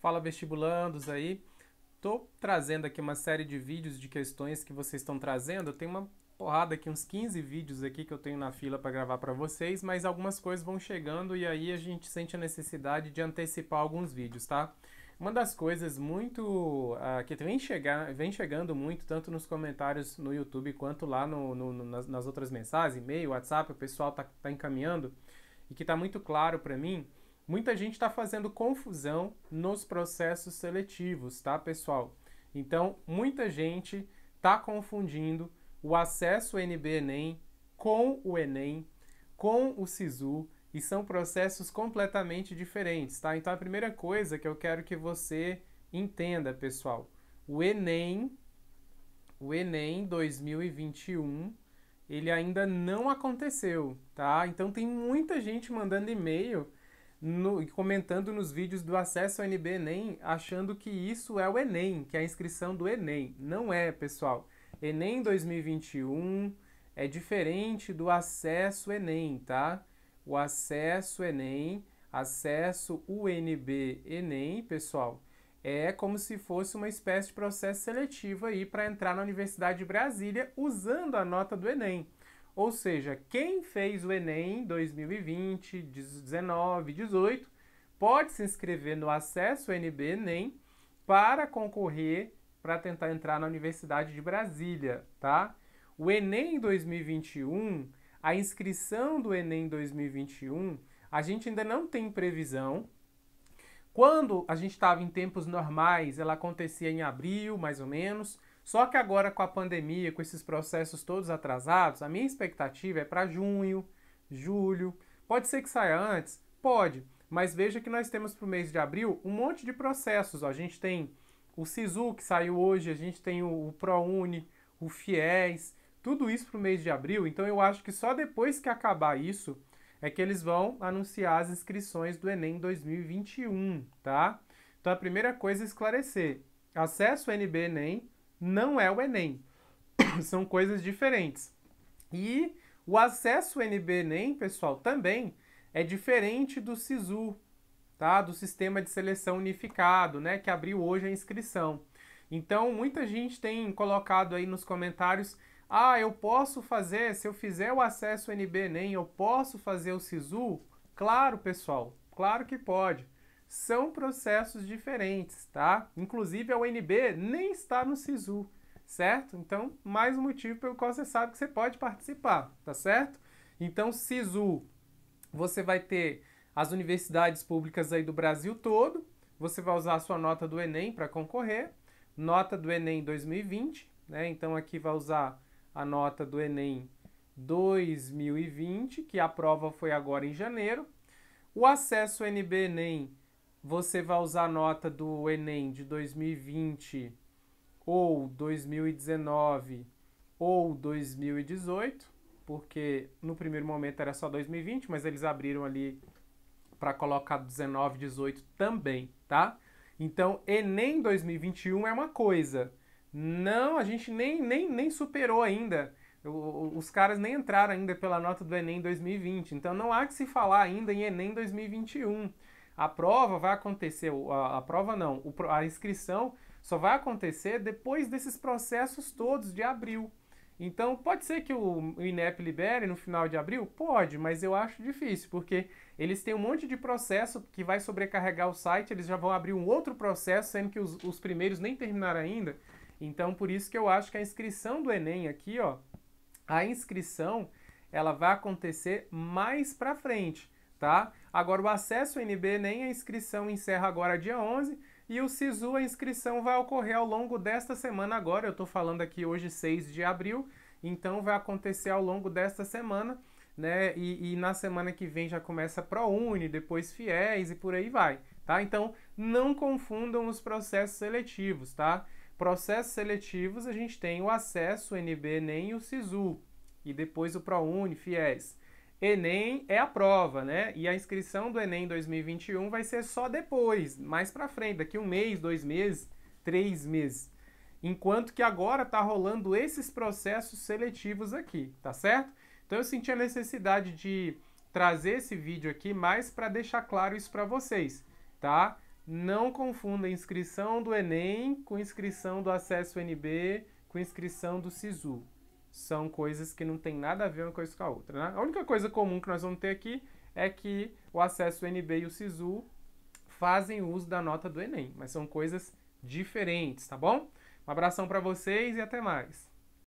Fala vestibulandos aí. Tô trazendo aqui uma série de vídeos de questões que vocês estão trazendo. Tem uma porrada aqui, uns 15 vídeos aqui que eu tenho na fila para gravar para vocês, mas algumas coisas vão chegando e aí a gente sente a necessidade de antecipar alguns vídeos, tá? Uma das coisas muito uh, que vem, chegar, vem chegando muito, tanto nos comentários no YouTube quanto lá no, no, no nas, nas, outras mensagens, e-mail, WhatsApp, o pessoal tá, tá encaminhando, e que tá muito claro para mim, muita gente está fazendo confusão nos processos seletivos, tá, pessoal? Então, muita gente está confundindo o acesso NB-ENEM com o Enem, com o SISU, e são processos completamente diferentes, tá? Então a primeira coisa que eu quero que você entenda, pessoal, o Enem, o Enem 2021, ele ainda não aconteceu, tá? Então tem muita gente mandando e-mail no, comentando nos vídeos do acesso ao NB Enem, achando que isso é o Enem, que é a inscrição do Enem. Não é, pessoal. Enem 2021 é diferente do acesso Enem, tá? O acesso Enem, acesso UNB Enem, pessoal, é como se fosse uma espécie de processo seletivo aí para entrar na Universidade de Brasília usando a nota do Enem. Ou seja, quem fez o Enem 2020, 19, 18 pode se inscrever no Acesso NB Enem para concorrer para tentar entrar na Universidade de Brasília, tá? O Enem 2021, a inscrição do Enem 2021, a gente ainda não tem previsão. Quando a gente estava em tempos normais, ela acontecia em abril, mais ou menos. Só que agora com a pandemia, com esses processos todos atrasados, a minha expectativa é para junho, julho. Pode ser que saia antes? Pode. Mas veja que nós temos para o mês de abril um monte de processos. Ó. A gente tem o SISU, que saiu hoje, a gente tem o, ProUni, o FIES, tudo isso para o mês de abril. Então eu acho que só depois que acabar isso é que eles vão anunciar as inscrições do Enem 2021, tá? Então a primeira coisa é esclarecer. Acesso ao NB Enem não é o Enem. São coisas diferentes. E o acesso NB-ENEM, pessoal, também é diferente do SISU, tá? Do Sistema de Seleção Unificado, né? Que abriu hoje a inscrição. Então, muita gente tem colocado aí nos comentários ah, eu posso fazer, se eu fizer o acesso NB-ENEM, eu posso fazer o SISU? Claro, pessoal, claro que pode. São processos diferentes, tá? Inclusive, a UNB nem está no SISU certo? Então, mais um motivo pelo qual você sabe que você pode participar, tá certo? Então, SISU, você vai ter as universidades públicas aí do Brasil todo, você vai usar a sua nota do Enem para concorrer, nota do Enem 2020, né? Então, aqui vai usar a nota do Enem 2020, que a prova foi agora em janeiro. O acesso NB Enem, você vai usar a nota do Enem de 2020 ou 2019 ou 2018, porque no primeiro momento era só 2020, mas eles abriram ali para colocar 19, 18 também, tá? Então, Enem 2021 é uma coisa. Não, a gente nem, nem, nem superou ainda. Os caras nem entraram ainda pela nota do Enem 2020. Então, não há que se falar ainda em Enem 2021. A prova vai acontecer, a, a prova não, a inscrição só vai acontecer depois desses processos todos de abril. Então, pode ser que o INEP libere no final de abril? Pode, mas eu acho difícil, porque eles têm um monte de processo que vai sobrecarregar o site, eles já vão abrir um outro processo, sendo que os, os primeiros nem terminaram ainda. Então, por isso que eu acho que a inscrição do Enem aqui, ó, a inscrição, ela vai acontecer mais para frente, tá? Agora, o acesso NB Enem, a inscrição encerra agora dia 11, e o SISU, a inscrição vai ocorrer ao longo desta semana agora. Eu estou falando aqui hoje, 6 de abril, então vai acontecer ao longo desta semana, né? E, e na semana que vem já começa ProUni, depois FIES e por aí vai, tá? Então não confundam os processos seletivos, tá? Processos seletivos a gente tem o acesso, NB, Enem e o SISU, e depois o ProUni, FIES. Enem é a prova, né? E a inscrição do Enem 2021 vai ser só depois, mais para frente, daqui um mês, dois meses, três meses. Enquanto que agora tá rolando esses processos seletivos aqui, tá certo? Então eu senti a necessidade de trazer esse vídeo aqui mais para deixar claro isso para vocês, tá? Não confunda inscrição do Enem com inscrição do Acesso NB, com inscrição do SISU. São coisas que não tem nada a ver uma coisa com a outra. Né? A única coisa comum que nós vamos ter aqui é que o Acesso NB e o SISU fazem uso da nota do Enem, mas são coisas diferentes, tá bom? Um abração para vocês e até mais.